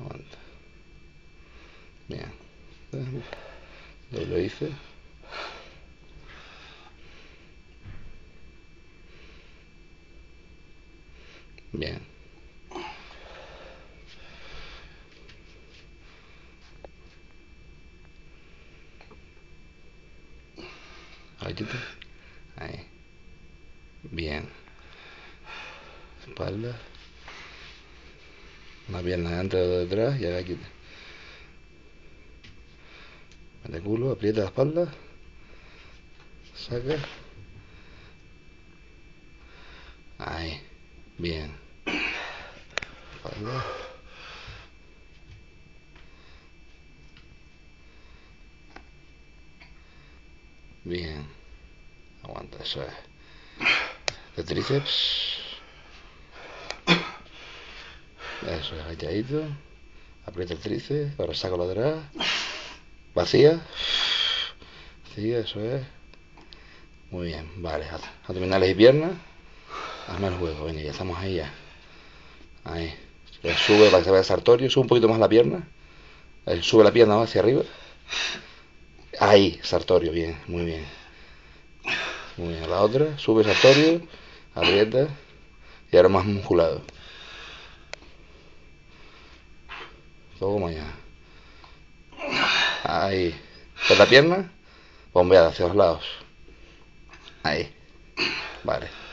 aguanta bien doble hice. Bien. Ahí. Bien. Espalda. Una pierna delante de detrás y aquí. Mete culo, aprieta la espalda. Saca. Ahí. Bien. Espalda. Bien. Aguanta, eso es. De tríceps. Eso es, agachadito. Aprieta el tríceps. Ahora saco la atrás. Vacía. Vacía, eso es. Muy bien, vale. Abdominales y piernas. Hazme el juego, venga, ya estamos ahí ya. Ahí. Sube para que se vea sartorio. Sube un poquito más la pierna. Sube la pierna hacia arriba. Ahí, sartorio, bien, muy bien. Muy bien, la otra. Sube sartorio. Aprieta. Y ahora más musculado. Todo mañana. Ahí. Con la pierna, bombeada hacia los lados. Ahí. Vale.